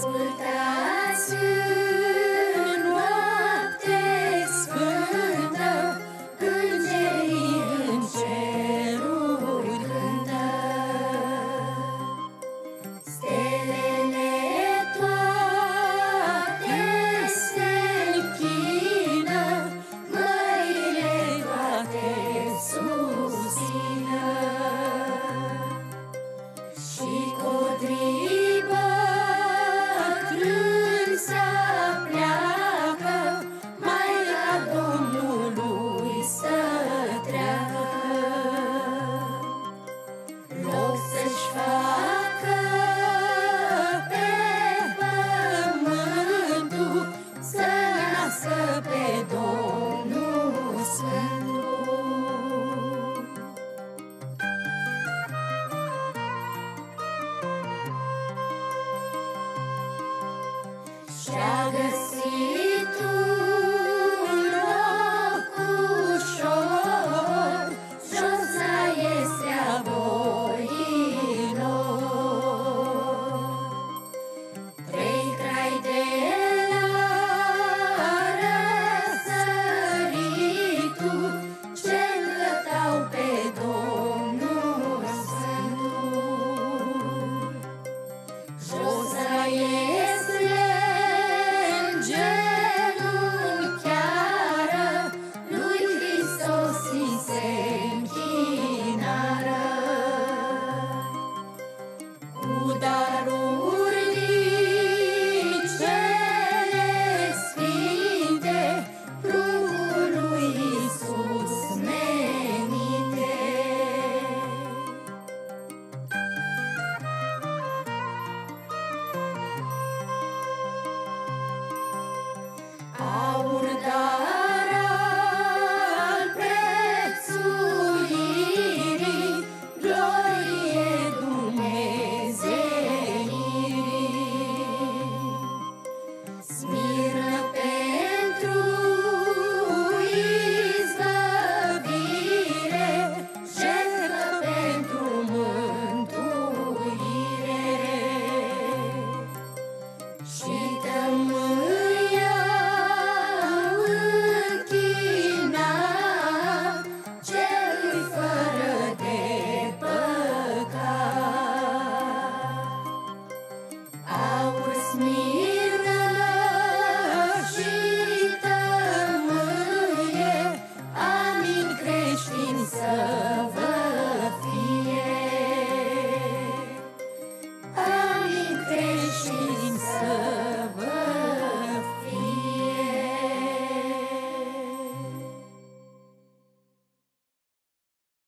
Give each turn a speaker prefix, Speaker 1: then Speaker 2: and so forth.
Speaker 1: Ascultați Șteagă